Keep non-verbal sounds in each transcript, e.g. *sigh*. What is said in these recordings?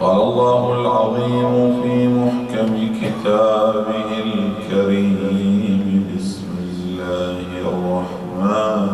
قال الله العظيم في محكم كتابه الكريم بسم الله الرحمن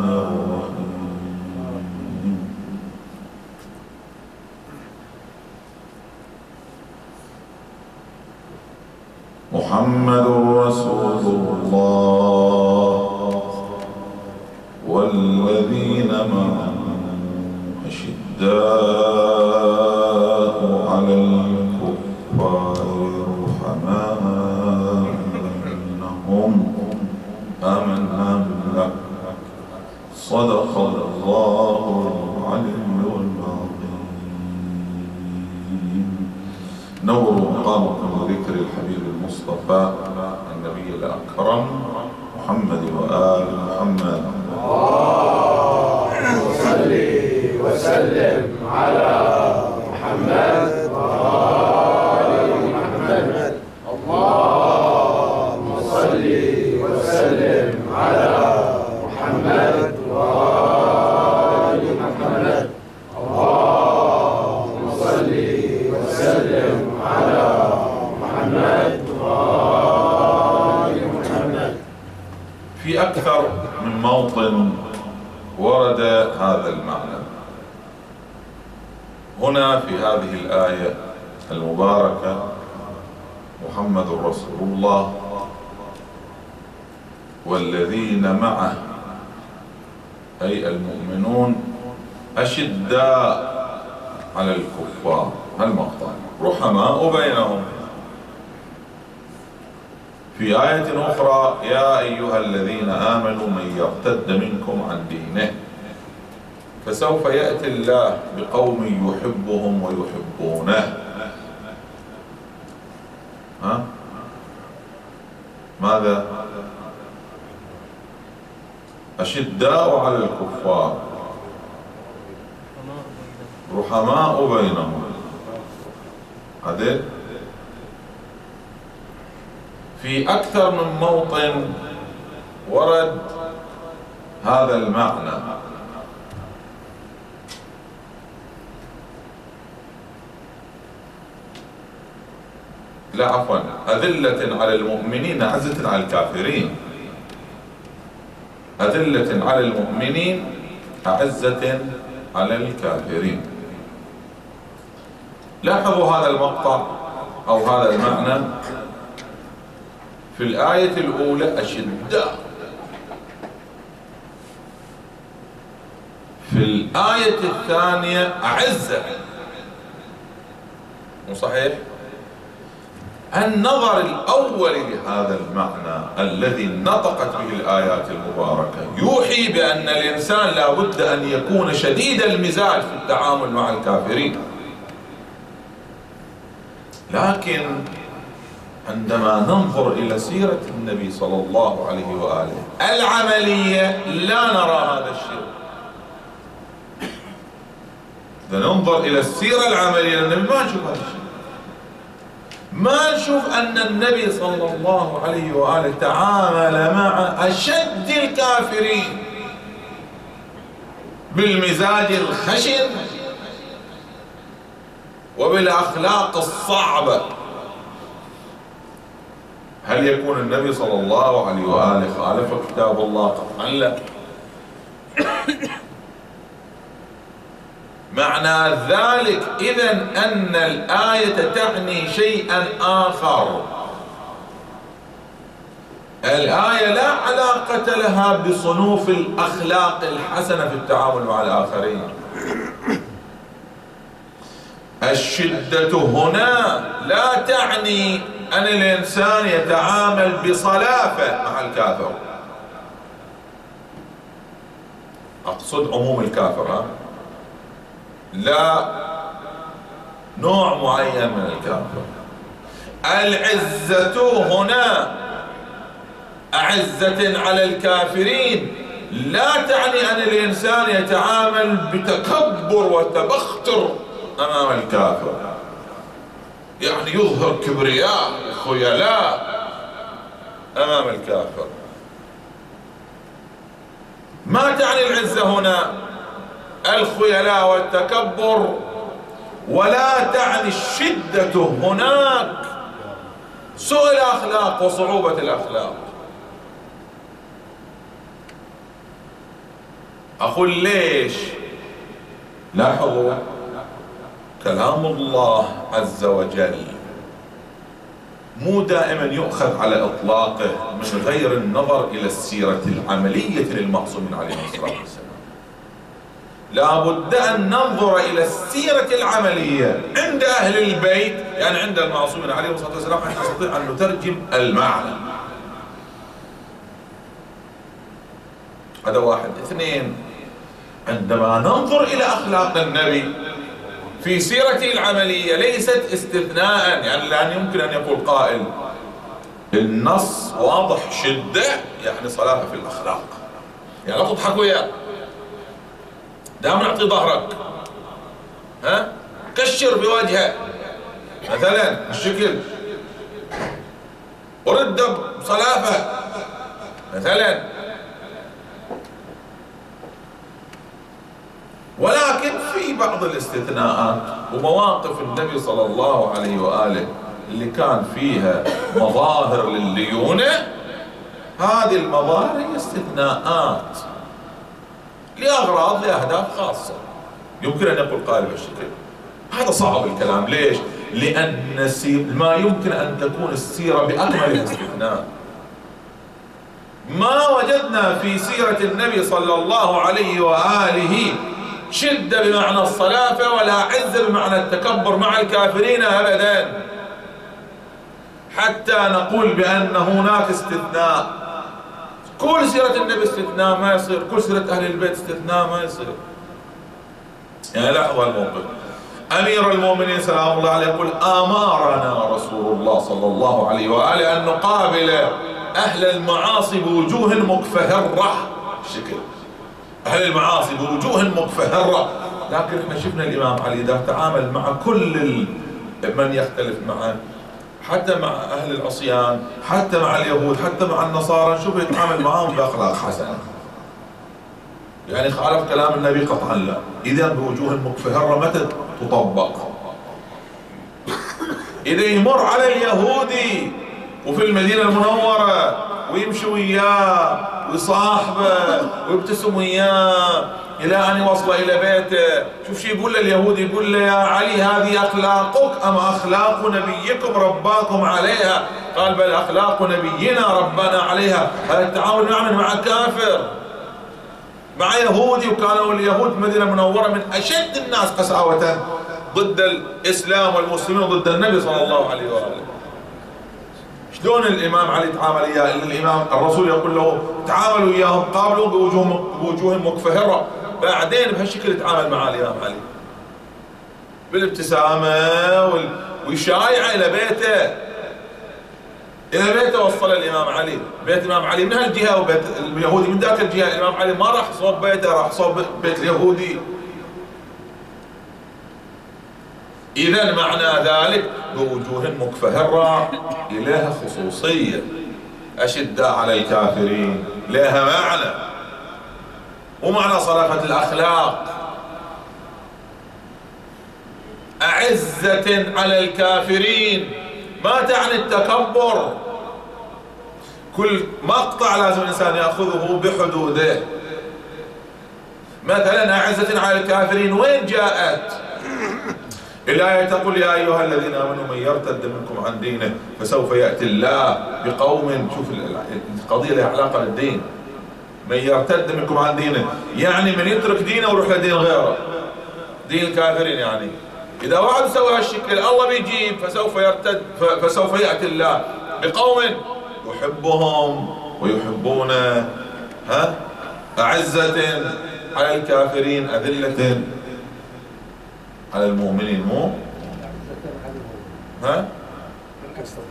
نور مقامكم بذكر الحبيب المصطفى النبي الأكرم محمد وآل محمد. صل وسلم على محمد المباركة محمد رسول الله والذين معه أي المؤمنون أشداء على الكفار المقطع رحماء بينهم. في آية أخرى يا أيها الذين آمنوا من يرتد منكم عن دينه فسوف يأتي الله بقوم يحبهم ويحبونه. ها؟ ماذا؟ أشداء على الكفار رحماء بينهم عدل في أكثر من موطن ورد هذا المعنى لا عفوا. أذلة على المؤمنين عزة على الكافرين. أذلة على المؤمنين أعزة على الكافرين. لاحظوا هذا المقطع أو هذا المعنى. في الآية الأولى أشداء. في الآية الثانية أعزة. مو صحيح؟ النظر الأول لهذا المعنى الذي نطقت به الآيات المباركة. يوحي بأن الإنسان لا بد أن يكون شديد المزاج في التعامل مع الكافرين. لكن عندما ننظر إلى سيرة النبي صلى الله عليه وآله العملية لا نرى هذا الشيء. إذا ننظر إلى السيرة العملية للنبي ما نشوف هذا الشيء. ما نشوف أن النبي صلى الله عليه وآله تعامل مع أشد الكافرين بالمزاج الخشن وبالأخلاق الصعبة. هل يكون النبي صلى الله عليه وآله خالف كتاب الله قطعا؟ لا. معنى ذلك إذا أن الآية تعني شيئا آخر. الآية لا علاقة لها بصنوف الأخلاق الحسنة في التعامل مع الآخرين. الشدة هنا لا تعني أن الإنسان يتعامل بصلافة مع الكافر. أقصد عموم الكافر ها؟ لا نوع معين من الكافر. العزة هنا أعزة على الكافرين لا تعني أن الإنسان يتعامل بتكبر وتبختر أمام الكافر. يعني يظهر كبرياء خيلاء أمام الكافر. ما تعني العزة هنا؟ الخيلاء والتكبر. ولا تعني الشدة هناك. سوء الأخلاق وصعوبة الأخلاق. أقول ليش؟ لاحظوا كلام الله عز وجل مو دائما يؤخذ على إطلاقه من غير النظر إلى السيرة العملية للمعصومين عليهم الصلاة والسلام. لا بد أن ننظر إلى السيرة العملية عند أهل البيت يعني عند المعصومين عليهم الصلاة والسلام حتى نستطيع أن نترجم المعنى. هذا واحد. اثنين عندما ننظر إلى أخلاق النبي في سيرته العملية ليست استثناء يعني لأن يمكن أن يقول قائل النص واضح شدة يعني صلاة في الأخلاق. يعني لا تضحك وياه دائما اعطي ظهرك. ها؟ كشر بوجهه مثلا الشكل. ورد بصلافة. مثلا. ولكن في بعض الاستثناءات ومواقف النبي صلى الله عليه وآله اللي كان فيها مظاهر لليونة هذه المظاهر هي استثناءات. لأغراض لأهداف خاصة. يمكن أن يقول قائل بالشكل. هذا صعب الكلام. ليش؟ لأن ما يمكن أن تكون السيرة باكملها استثناء. ما وجدنا في سيرة النبي صلى الله عليه وآله شدة بمعنى الصلافة ولا عزة بمعنى التكبر مع الكافرين أبدا. حتى نقول بأن هناك استثناء. كل سيرة النبي استثناء ما يصير كل سيرة أهل البيت استثناء ما يصير. يعني لحظة الموقف أمير المؤمنين سلام الله عليه يقول أمرنا رسول الله صلى الله عليه وآله أن نقابل أهل المعاصي بوجوه مكفهرة. شكل. أهل المعاصي بوجوه مكفهرة. لكن إحنا شفنا الإمام علي إذا تعامل مع كل من يختلف معه. حتى مع أهل العصيان حتى مع اليهود حتى مع النصارى نشوف يتعامل معهم بأخلاق حسنة. يعني خالف كلام النبي قطعا لا. إذا بوجوه مكفهرة متى تطبق؟ إذا يمر على اليهودي وفي المدينة المنورة ويمشي وياه ويصاحبه ويبتسم وياه إلى أن يوصل إلى بيته. شوف شو يقول له اليهودي يقول له يا علي هذه أخلاقك أم أخلاق نبيكم رباكم عليها؟ قال بل أخلاق نبينا ربنا عليها. هذا التعامل نعمل مع كافر. مع يهودي وكانوا اليهود المدينة المنوره من أشد الناس قساوة ضد الإسلام والمسلمين وضد النبي صلى الله عليه وآله. شلون الإمام علي تعامل إياه؟ الإمام الرسول يقول له تعاملوا وياهم قابلوا بوجوه بوجوه مكفهرة. بعدين بهالشكل يتعامل مع الإمام علي. بالابتسامة ويشايعه إلى بيته. إلى بيته وصل الإمام علي. بيت الإمام علي من هالجهة وبيت اليهودي من ذاك الجهة. الإمام علي ما راح صوب بيته راح صوب بيت اليهودي. إذا معنى ذلك بوجوه مكفهرة إليها خصوصية. أشداء على الكافرين لها معنى. ومعنى صلافة الأخلاق. أعزة على الكافرين. ما تعني التكبر. كل مقطع لازم الإنسان يأخذه بحدوده. مثلا أعزة على الكافرين وين جاءت؟ الآية تقول يا أيها الذين آمنوا من يرتد منكم عن دينه فسوف يأتي الله بقوم. شوف القضية لها علاقة بالدين. من يرتد منكم عن دينه يعني من يترك دينه ويروح لدين غيره. دين الكافرين يعني. إذا واحد سوى هالشكل الله بيجيب فسوف يرتد فسوف يأتي الله بقوم يحبهم ويحبونه. ها؟ أعزة على الكافرين أذلة على المؤمنين مو؟ ها؟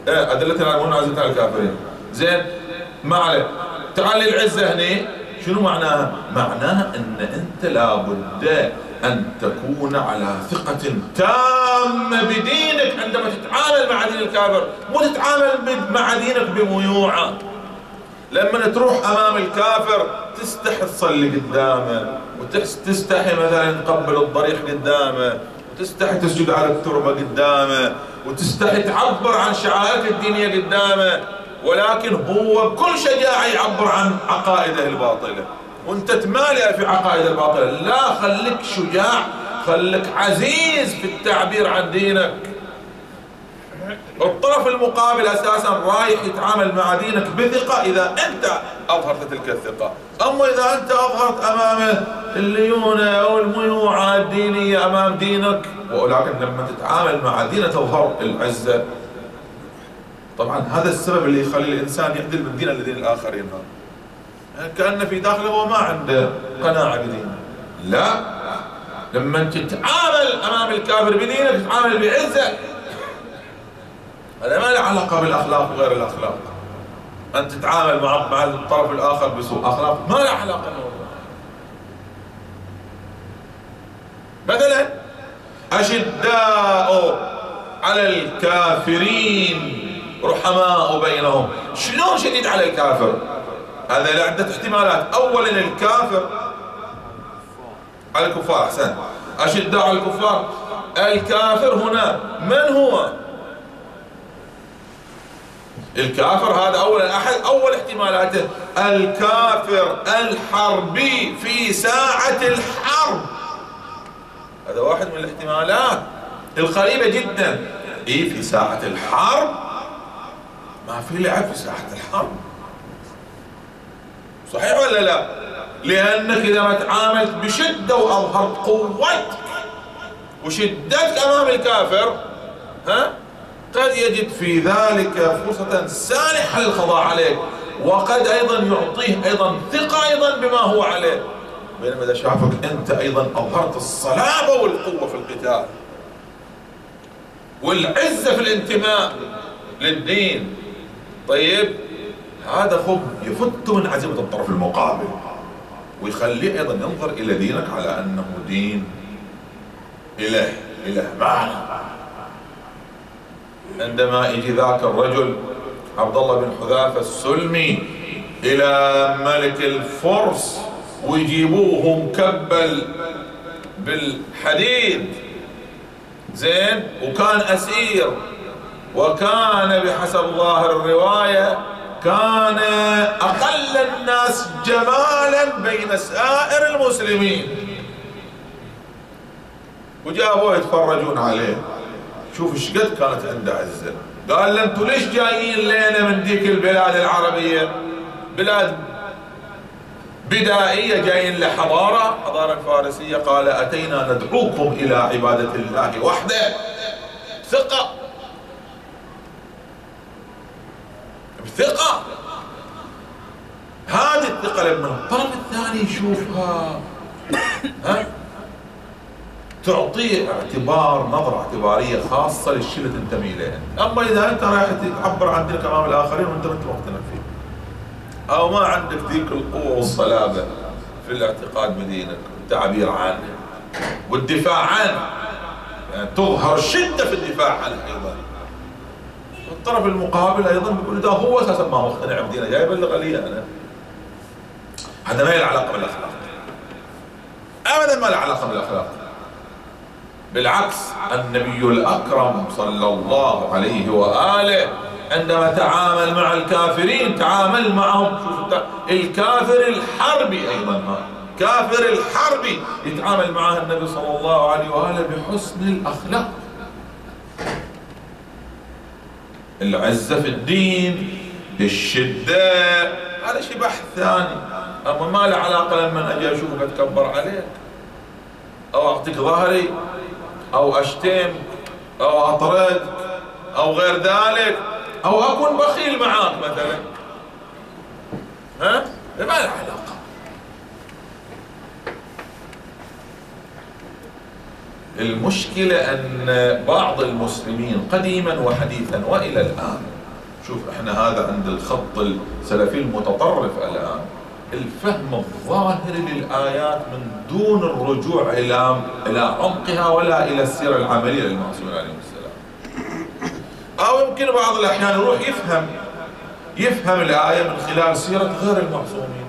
إيه أدلة على المؤمنين أعزة على الكافرين. زين ما عليه تعال للعزة هني. شنو معناها؟ معناها أن أنت لابد أن تكون على ثقة تامة بدينك عندما تتعامل مع دين الكافر مو تتعامل مع دينك بميوعة. لما تروح أمام الكافر تستحي تصلي قدامه وتستحي مثلا تقبل الضريح قدامه وتستحي تسجد على التربة قدامه وتستحي تعبر عن شعائرك الدينيه قدامه ولكن هو بكل شجاعة يعبر عن عقائده الباطلة. وأنت تمالئ في عقائد الباطلة. لا خليك شجاع خليك عزيز في التعبير عن دينك. الطرف المقابل أساسا رايح يتعامل مع دينك بثقة إذا أنت اظهرت تلك الثقة، أما إذا أنت أظهرت امامه الليونه أو الميوعة الدينية أمام دينك ولكن لما تتعامل مع دينه تظهر العزة. طبعا هذا السبب اللي يخلي الإنسان يعدل من دين لدين الآخرين. يعني كأن في داخله هو ما عنده قناعة بدينه. لا لما تتعامل أمام الكافر بدينك تتعامل بعزة هذا ما له علاقة بالأخلاق وغير الأخلاق. أن تتعامل مع مع الطرف الآخر بسوء أخلاق ما له علاقة مثلا أشداء على الكافرين رحماء بينهم. شلون شديد على الكافر؟ هذا له عدة احتمالات. أولا الكافر على الكفار أحسن. أشداء على الكفار. الكافر هنا من هو؟ الكافر هذا أولا أحد أول احتمالاته الكافر الحربي في ساعة الحرب. هذا واحد من الاحتمالات القريبة جدا. إيه في ساعة الحرب؟ ما في لعب في ساحة الحرب. صحيح ولا لا؟ لأنك إذا ما تعاملت بشدة وأظهرت قوتك وشدتك أمام الكافر ها؟ قد يجد في ذلك فرصة سانحة للقضاء عليك وقد أيضا يعطيه أيضا ثقة أيضا بما هو عليه. بينما إذا شافك أنت أيضا أظهرت الصلابة والقوة في القتال والعزة في الانتماء للدين. طيب هذا خب يفت من عزيمة الطرف المقابل ويخليه أيضا ينظر إلى دينك على أنه دين إله إله معنى. عندما يجي ذاك الرجل عبد الله بن حذافة السلمي إلى ملك الفرس ويجيبوه مكبل بالحديد. زين؟ وكان أسير. وكان بحسب ظاهر الرواية كان أقل الناس جمالا بين سائر المسلمين. وجابوه يتفرجون عليه. شوف إيش قد كانت عنده عزه قال أنتم ليش جايين لنا من ديك البلاد العربية؟ بلاد بدائية جايين لحضارة. حضارة الفارسيه قال أتينا ندعوكم إلى عبادة الله وحده. ثقة. بثقه هذه الثقة لما الطرف الثاني يشوفها ها؟ تعطيه اعتبار نظرة اعتبارية خاصة للشيء اللي تنتمي إليه أما إذا أنت رايح تعبر عن دينك أمام الآخرين وأنت أنت مقتنع فيه أو ما عندك ذيك القوة والصلابة في الاعتقاد بدينك والتعبير عنه والدفاع عنه. يعني تظهر شدة في الدفاع عنه أيضا. الطرف المقابل أيضا يقول ده هو أساسا ما مقتنع بدينه جاي يبلغ لي أنا. هذا ما له علاقة بالأخلاق. أبدا ما له علاقة بالأخلاق. بالعكس النبي الأكرم صلى الله عليه وآله عندما تعامل مع الكافرين تعامل معهم. الكافر الحربي أيضا كافر الحربي يتعامل معه النبي صلى الله عليه وآله بحسن الأخلاق. العزة في الدين الشدة هذا شيء بحث ثاني. أما ما له علاقة لما أجي أشوفك أتكبر عليك أو أعطيك ظهري. أو أشتم أو أطرد أو غير ذلك أو أكون بخيل معاك مثلا ها؟ ما له علاقة المشكلة أن بعض المسلمين قديما وحديثا وإلى الآن شوف إحنا هذا عند الخط السلفي المتطرف الآن الفهم الظاهري للآيات من دون الرجوع إلى إلى عمقها ولا إلى السيرة العملية للمعصومين عليهم السلام. أو يمكن بعض الأحيان يروح يفهم يفهم الآية من خلال سيرة غير المعصومين.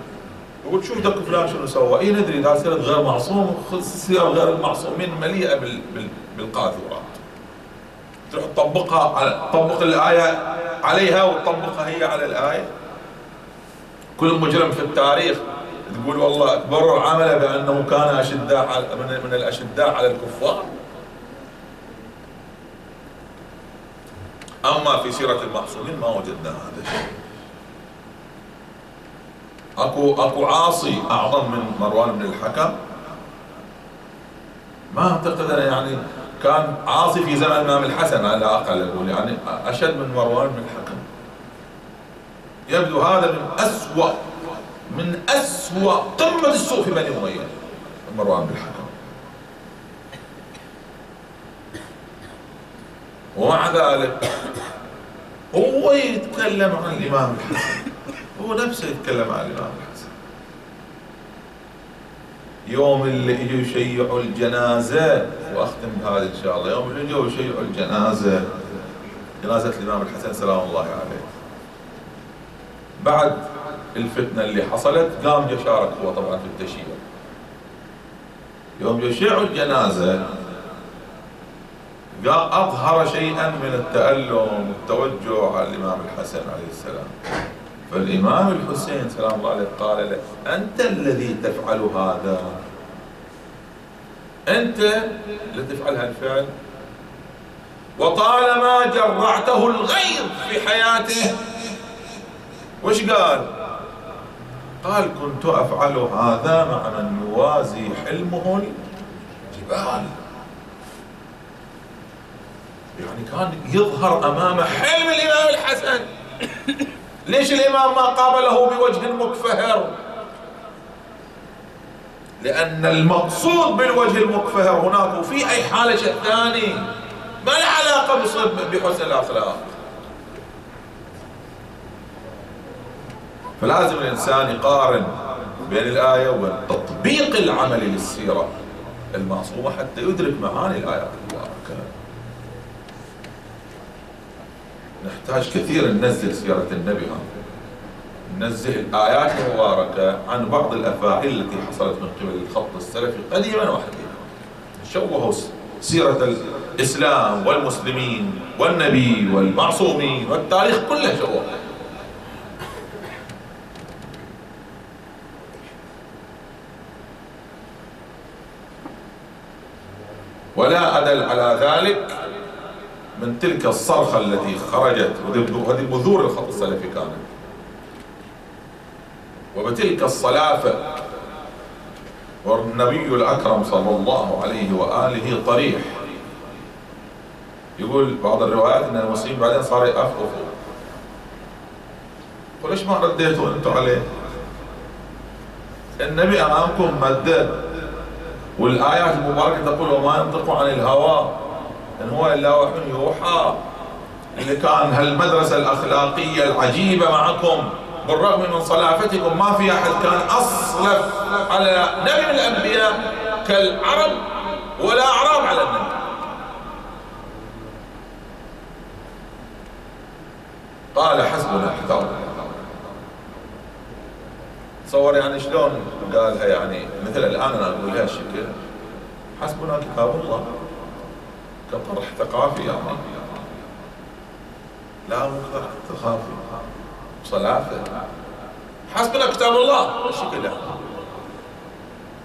يقول شوف دك فلان شنو سوى. اي ندري إذا سيرة غير معصوم سيرة غير المعصومين مليئة بال... بال... بالقاذورات. تروح تطبقها على تطبق الآية عليها وتطبقها هي على الآية. كل مجرم في التاريخ تقول والله برر عمله بأنه كان أشداء من, الأشداء على الكفار. أما في سيرة المعصومين ما وجدنا هذا الشيء. اكو أكو عاصي أعظم من مروان بن الحكم. ما أعتقد أنا يعني كان عاصي في زمن الإمام الحسن على الأقل أقول يعني أشد من مروان بن الحكم. يبدو هذا من أسوأ من أسوأ قمة السوء في بني أمية. مروان بن الحكم. ومع ذلك هو يتكلم عن الإمام الحسن. هو نفسه يتكلم عن الإمام الحسن. يوم اللي اجوا يشيعوا الجنازة وأختم بهذا إن شاء الله يوم اللي اجوا يشيعوا الجنازة جنازة الإمام الحسن سلام الله عليه. بعد الفتنة اللي حصلت قام جا شارك هو طبعا في التشييع. يوم يشيعوا الجنازة أظهر شيئا من التألم والتوجع على الإمام الحسن عليه السلام. فالإمام الحسين سلام الله عليه قال له أنت الذي تفعل هذا؟ أنت الذي تفعل هالفعل؟ وطالما جرعته الغيظ في حياته وش قال؟ قال كنت أفعل هذا مع من يوازي حلمه الجبال. يعني كان يظهر أمام حلم الإمام الحسن. *coughs* ليش الإمام ما قابله بوجه مكفهر؟ لأن المقصود بالوجه المكفهر هناك وفي أي حالة ثاني ما له علاقة بحسن الأخلاق. فلازم الإنسان يقارن بين الآية والتطبيق العملي للسيرة المعصومة حتى يدرك معاني الآيات المباركة نحتاج كثير ننزل سيرة النبي. ننزل الآيات المباركة عن بعض الأفاعيل التي حصلت من قبل الخط السلفي قديما وحديثا. شوهوا سيرة الإسلام والمسلمين والنبي والمعصومين والتاريخ كله شوهوا. ولا أدل على ذلك من تلك الصرخة التي خرجت وهذه بذور الخط السلفي كانت. وبتلك الصلافة والنبي الأكرم صلى الله عليه وآله طريح. يقول بعض الروايات أن المسلمين بعدين صار يأفقفوا وليش ما رديتوا أنتم عليه؟ النبي أمامكم مدد. والآيات المباركة تقول وما ينطق عن الهوى إن هو إلا وحي يوحى. اللي كان هالمدرسة الأخلاقية العجيبة معكم بالرغم من صلافتكم ما في أحد كان أصلف على نبي الأنبياء كالعرب ولا أعراب على النبي. قال حسبنا كتاب تصور يعني شلون قالها يعني مثل الآن أنا أقولها الشكل حسبنا كتاب الله كطرح ثقافي يعني لا مو تخافي. صلاته حسبنا كتاب الله. الشكل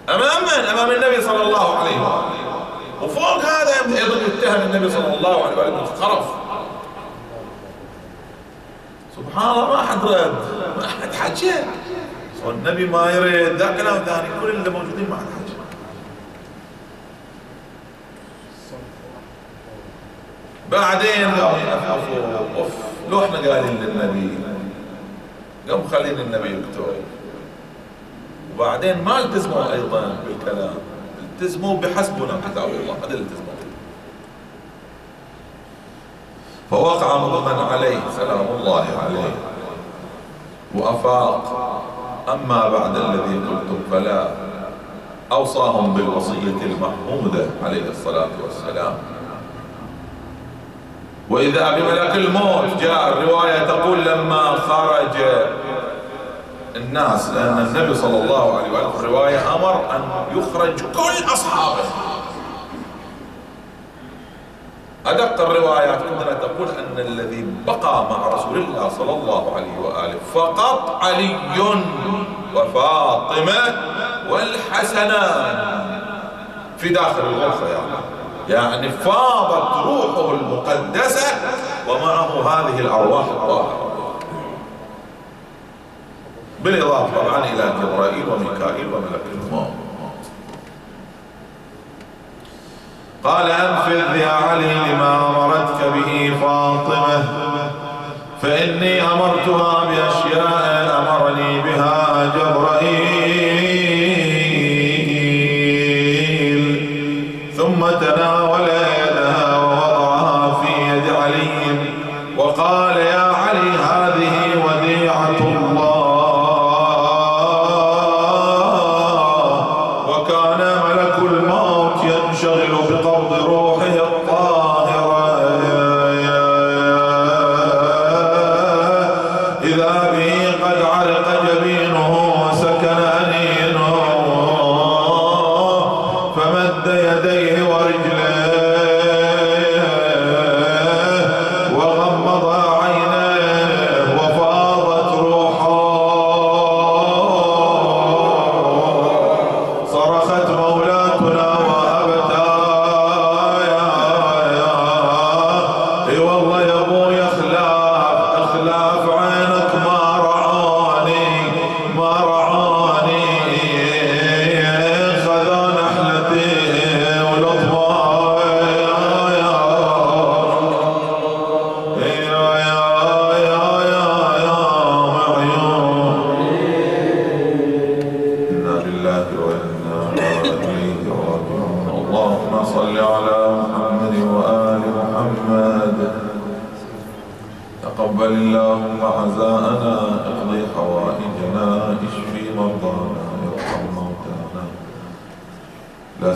أمام من؟ أمام النبي صلى الله عليه وآله. وفوق هذا أيضا يتهم النبي صلى الله عليه وآله بالخرف سبحان الله ما حد رد ما حد حكى والنبي ما يريد ذا كلام ثاني كل اللي موجودين حكى بعدين أوف لو إحنا قايلين للنبي. قام خلين النبي يكتب وبعدين ما التزموا أيضا بالكلام. التزموا بحسبنا كتاب الله. هذا اللي التزموا فوقع مغمى عليه سلام الله عليه. وأفاق. أما بعد الذي قلتم فلا. أوصاهم بالوصية المحمودة عليه الصلاة والسلام. وإذا بملك الموت جاء الرواية تقول لما خرج. الناس لأن النبي صلى الله عليه وسلم في الرواية أمر أن يخرج كل أصحابه. أدق الروايات عندنا تقول أن الذي بقى مع رسول الله صلى الله عليه وآله فقط علي وفاطمة والحسنان في داخل الغرفة يعني يعني فاضت روحه المقدسة ومعه هذه الأرواح الطاهرة. بالإضافة طبعا إلى جبرائيل وميكائيل وملك الموت. قال أنفذ يا علي لما أمرتك به فاطمة فإني أمرتها بأشياء أمرني بها جبرائيل.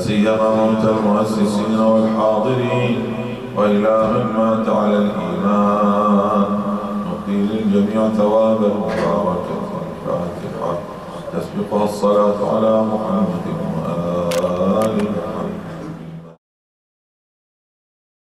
سيما موتى المؤسسين والحاضرين وإلى من مات على الإيمان. نقضي للجميع ثوابا مباركة الفاتحة تسبقها الصلاة على محمد